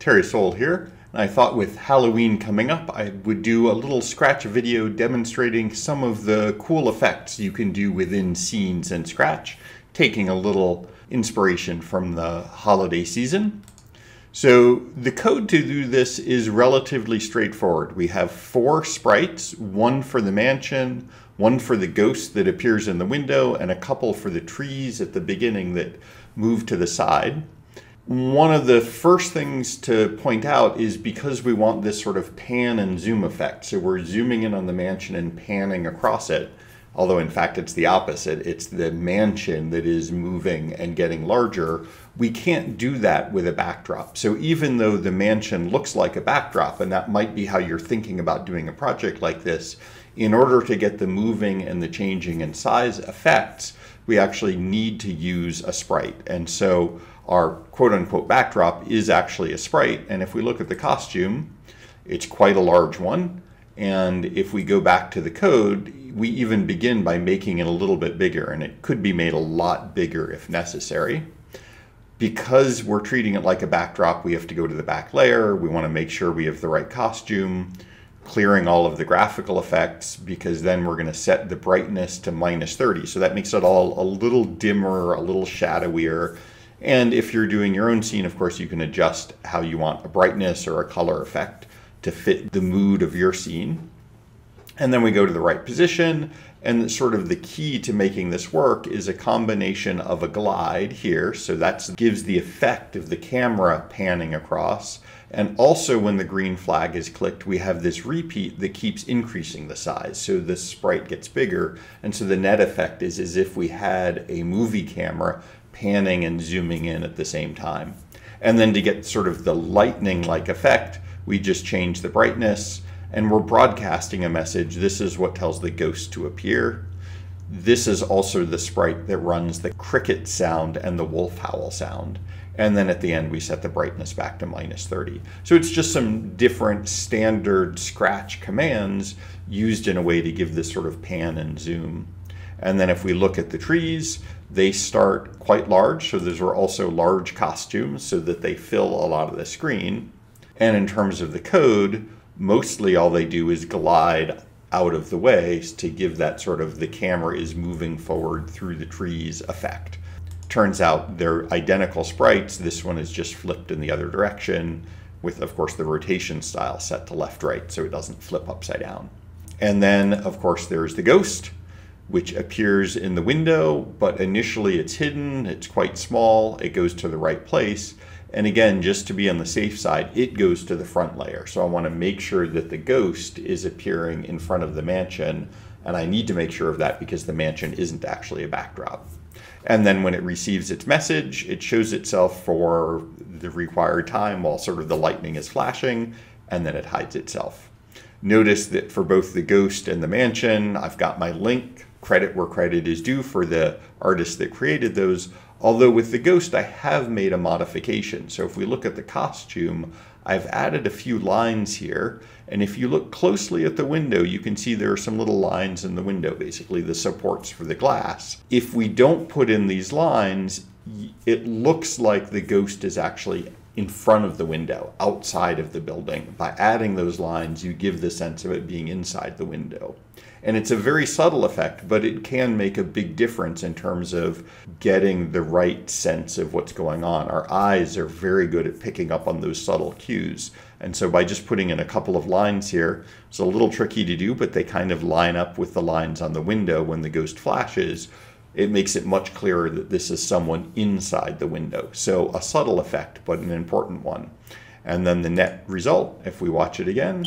Terry Soul here, and I thought with Halloween coming up, I would do a little Scratch video demonstrating some of the cool effects you can do within scenes in Scratch, taking a little inspiration from the holiday season. So the code to do this is relatively straightforward. We have four sprites, one for the mansion, one for the ghost that appears in the window, and a couple for the trees at the beginning that move to the side. One of the first things to point out is because we want this sort of pan and zoom effect. So we're zooming in on the mansion and panning across it. Although in fact it's the opposite. It's the mansion that is moving and getting larger. We can't do that with a backdrop. So even though the mansion looks like a backdrop, and that might be how you're thinking about doing a project like this, in order to get the moving and the changing in size effects, we actually need to use a sprite. And so our quote unquote backdrop is actually a sprite. And if we look at the costume, it's quite a large one. And if we go back to the code, we even begin by making it a little bit bigger, and it could be made a lot bigger if necessary. Because we're treating it like a backdrop, we have to go to the back layer. We want to make sure we have the right costume, clearing all of the graphical effects, because then we're going to set the brightness to minus 30. So that makes it all a little dimmer, a little shadowier, and if you're doing your own scene, of course, you can adjust how you want a brightness or a color effect to fit the mood of your scene. And then we go to the right position. And sort of the key to making this work is a combination of a glide here. So that gives the effect of the camera panning across. And also when the green flag is clicked, we have this repeat that keeps increasing the size. So the sprite gets bigger. And so the net effect is as if we had a movie camera panning and zooming in at the same time. And then to get sort of the lightning-like effect, we just change the brightness and we're broadcasting a message. This is what tells the ghost to appear. This is also the sprite that runs the cricket sound and the wolf howl sound. And then at the end, we set the brightness back to minus 30. So it's just some different standard scratch commands used in a way to give this sort of pan and zoom. And then if we look at the trees, they start quite large. So those are also large costumes so that they fill a lot of the screen. And in terms of the code, mostly all they do is glide out of the way to give that sort of the camera is moving forward through the trees effect. Turns out they're identical sprites. This one is just flipped in the other direction with, of course, the rotation style set to left right so it doesn't flip upside down. And then, of course, there's the ghost which appears in the window, but initially it's hidden, it's quite small, it goes to the right place. And again, just to be on the safe side, it goes to the front layer. So I want to make sure that the ghost is appearing in front of the mansion. And I need to make sure of that because the mansion isn't actually a backdrop. And then when it receives its message, it shows itself for the required time while sort of the lightning is flashing, and then it hides itself. Notice that for both the ghost and the mansion, I've got my link credit where credit is due for the artist that created those. Although with the ghost, I have made a modification. So if we look at the costume, I've added a few lines here. And if you look closely at the window, you can see there are some little lines in the window, basically the supports for the glass. If we don't put in these lines, it looks like the ghost is actually in front of the window, outside of the building. By adding those lines, you give the sense of it being inside the window. And it's a very subtle effect, but it can make a big difference in terms of getting the right sense of what's going on. Our eyes are very good at picking up on those subtle cues. And so by just putting in a couple of lines here, it's a little tricky to do, but they kind of line up with the lines on the window when the ghost flashes it makes it much clearer that this is someone inside the window. So a subtle effect, but an important one. And then the net result, if we watch it again,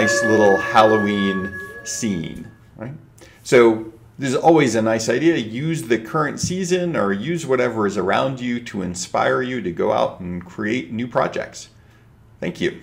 nice little Halloween scene, right? So there's always a nice idea. Use the current season or use whatever is around you to inspire you to go out and create new projects. Thank you.